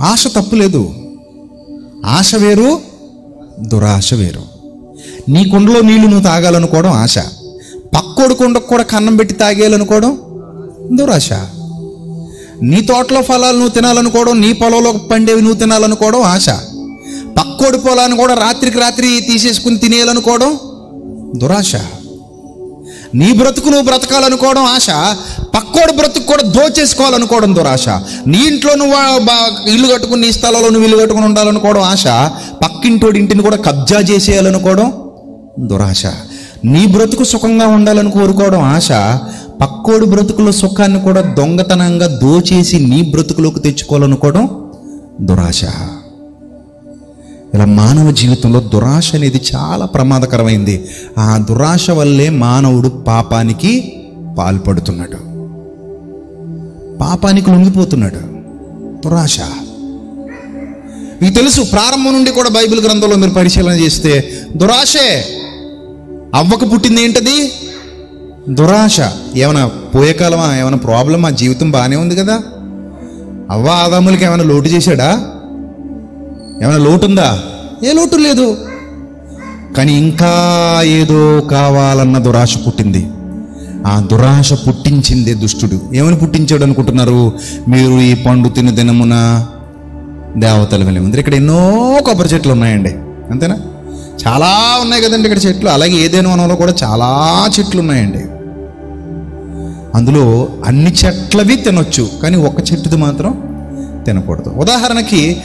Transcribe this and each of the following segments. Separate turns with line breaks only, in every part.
ఆశ తప్పులేదు. ఆశ వేరు దురాశ వేరు. నీ కుండలో నీళ్ళు నువ్వు తాగాలనుకోవడం ఆశ. పక్కోడు కుండకు కూడా కన్నం పెట్టి తాగేయాలనుకోవడం దురాశ. నీ తోటలో ఫలాలు నువ్వు తినాలనుకోవడం నీ పొలంలో పండేవి నువ్వు తినాలనుకోవడం ఆశ. పక్కోడి పొలాన్ని కూడా రాత్రికి రాత్రి తీసేసుకుని తినేయాలనుకోవడం దురాశ. నీ బ్రతుకు నువ్వు బ్రతకాలనుకోవడం ఆశ. పక్కోడు బ్రతుకు కూడా దోచేసుకోవాలనుకోవడం దురాశ. నీ ఇంట్లో నువ్వు బా- ఇల్లు కట్టుకుని నీ స్థలంలో నువ్వు ఇల్లు కట్టుకుని ఉండాలనుకోవడం ఆశ. పక్కింటోడి ఇంటిని కూడా కబ్జా చేసేయాలనుకోవడం దురాశ. నీ బ్రతుకు సుఖంగా ఉండాలని కోరుకోవడం ఆశ. పక్కోడి బ్రతుకులో సుఖాన్ని కూడా దొంగతనంగా దోచేసి నీ బ్రతుకులోకి తెచ్చుకోవాలనుకోవడం దురాశ. ఇలా మానవ జీవితంలో దురాశ అనేది చాలా ప్రమాదకరమైంది. ఆ దురాశ వల్లే మానవుడు పాపానికి పాల్పడుతున్నాడు. పాపానికి లొంగిపోతున్నాడు. దురాశ. మీకు తెలుసు ప్రారంభం నుండి కూడా బైబిల్ గ్రంథంలో మీరు పరిశీలన చేస్తే దురాశే. అవ్వకు పుట్టింది ఏంటది? దురాశ. ఏమైనా పోయే కాలమా? ఏమైనా ప్రాబ్లమా? జీవితం బాగానే ఉంది కదా? అవ్వ ఆదాములకి ఏమైనా లోటు చేశాడా? ఏమైనా లోటు ఉందా ఏ లోటు లేదు. కానీ ఇంకా ఏదో కావాలన్న దురాశ పుట్టింది. ఆ దురాశ పుట్టించిందే దుష్టుడు. ఏమని పుట్టించాడు అనుకుంటున్నారు? మీరు ఈ పండు తిన దినమున దేవతల వెళ్ళి ఇక్కడ ఎన్నో కొబ్బరి చెట్లు ఉన్నాయండి. అంతేనా? చాలా ఉన్నాయి కదండి ఇక్కడ చెట్లు. అలాగే ఏదైనా వనంలో కూడా చాలా చెట్లు ఉన్నాయండి. అందులో అన్ని చెట్లవి తినొచ్చు కానీ ఒక చెట్టుది మాత్రం తినకూడదు. ఉదాహరణకి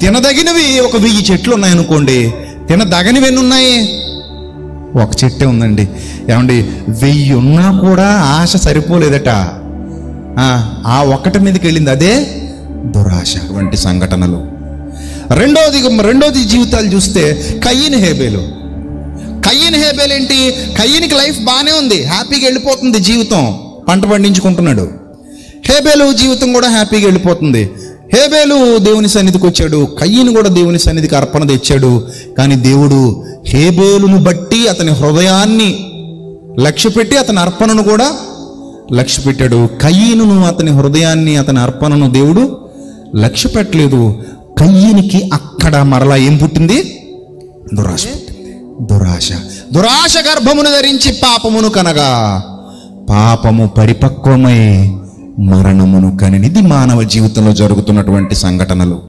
తినదగినవి ఒక వెయ్యి చెట్లు ఉన్నాయనుకోండి. తినదగనివి ఎన్ని ఉన్నాయి ఒక చెట్టే ఉందండి. ఏమండి వెయ్యి ఉన్నా కూడా ఆశ సరిపోలేదట. ఆ, ఒక్కటి మీదకి వెళ్ళింది. అదే దురాశ వంటి సంఘటనలు. రెండోది రెండోది జీవితాలు చూస్తే కయ్యిన హేబేలు. కయ్యిన హేబేలు ఏంటి? కయ్యినికి లైఫ్ బాగానే ఉంది. హ్యాపీగా వెళ్ళిపోతుంది జీవితం. పంట పండించుకుంటున్నాడు. హేబేలు జీవితం కూడా హ్యాపీగా వెళ్ళిపోతుంది. హేబేలు దేవుని సన్నిధికి వచ్చాడు. కయ్యను కూడా దేవుని సన్నిధికి అర్పణ తెచ్చాడు. కానీ దేవుడు హేబేలును బట్టి అతని హృదయాన్ని లక్ష్య పెట్టి అతని అర్పణను కూడా లక్ష్య పెట్టాడు. కయ్యను అతని హృదయాన్ని అతని అర్పణను దేవుడు లక్ష్య పెట్టలేదు. కయ్యనికి అక్కడ మరలా ఏం పుట్టింది? దురాశ పుట్టింది. దురాశ. దురాశ గర్భమును ధరించి పాపమును కనగా పాపము పరిపక్వమై మరణమును కనినిది మానవ జీవితంలో జరుగుతున్నటువంటి సంఘటనలు.